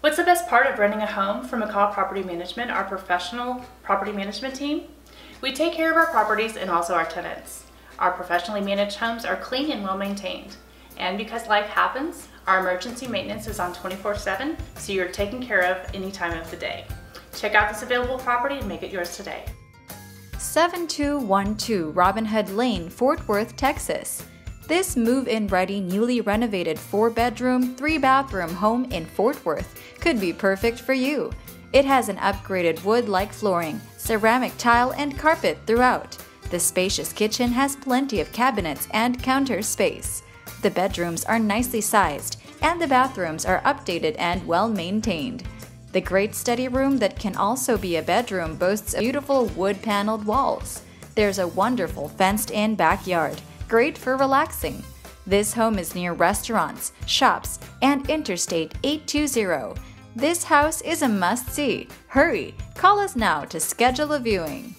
What's the best part of renting a home from McCaw Property Management, our professional property management team? We take care of our properties and also our tenants. Our professionally managed homes are clean and well maintained. And because life happens, our emergency maintenance is on 24-7, so you're taken care of any time of the day. Check out this available property and make it yours today. 7212 Robinhood Lane, Fort Worth, Texas. This move in ready, newly renovated 4 bedroom, 3 bathroom home in Fort Worth could be perfect for you. It has an upgraded wood like flooring, ceramic tile, and carpet throughout. The spacious kitchen has plenty of cabinets and counter space. The bedrooms are nicely sized, and the bathrooms are updated and well maintained. The great study room that can also be a bedroom boasts beautiful wood paneled walls. There's a wonderful fenced in backyard great for relaxing. This home is near restaurants, shops, and Interstate 820. This house is a must see. Hurry, call us now to schedule a viewing.